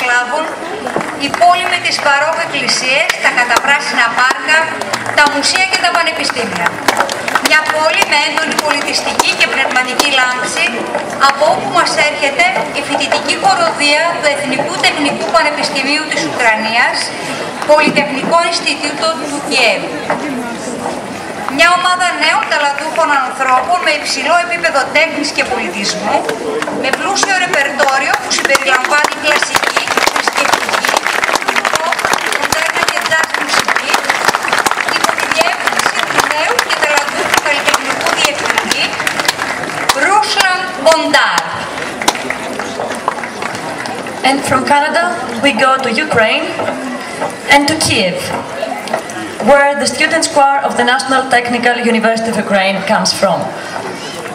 σκλάβων, η πόλη με τις παρόκο εκκλησίες, τα καταπράσινα πάρκα, τα μουσεία και τα πανεπιστήμια. Μια πόλη με έντονη πολιτιστική και πνευματική λάμψη, από όπου μας έρχεται η φοιτητική χοροδία του Εθνικού Τεχνικού Πανεπιστημίου της Ουκρανίας, Πολυτεχνικό Ινστιτούτο του Κιέβ. Μια ομάδα νέων ταλαντούχων ανθρώπων με υψηλό επίπεδο τέχνης και πολιτισμού, με πλούσιο ρεπερτόριο που συμπεριλαμβάνει κλασική, Bondar. And from Canada, we go to Ukraine and to Kiev, where the students' choir of the National Technical University of Ukraine comes from.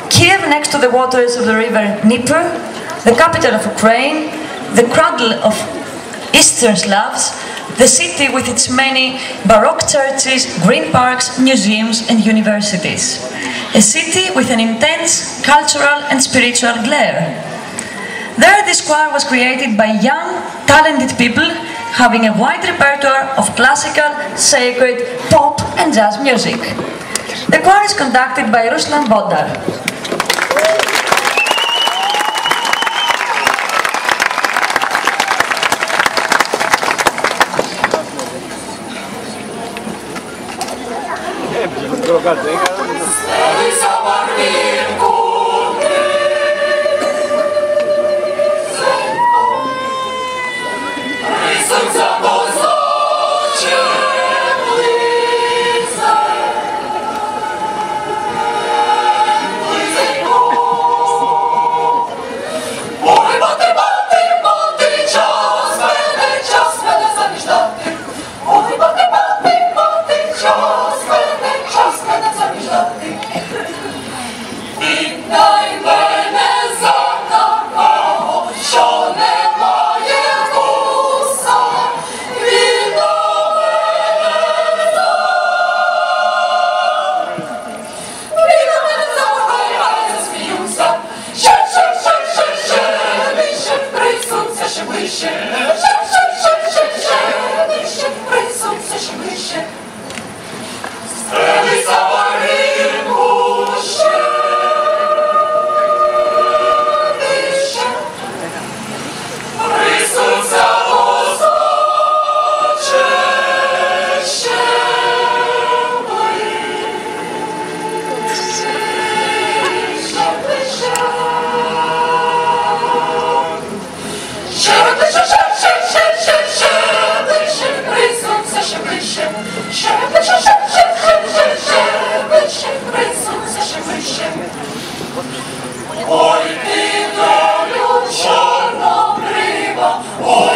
Kiev, next to the waters of the river Dnieper, the capital of Ukraine, the cradle of Eastern Slavs, the city with its many Baroque churches, green parks, museums and universities. A city with an intense cultural and spiritual glare. There, this choir was created by young, talented people having a wide repertoire of classical, sacred, pop, and jazz music. The choir is conducted by Ruslan Bondar power in the cool. share. Ой, ти долю чорнобрива, ой.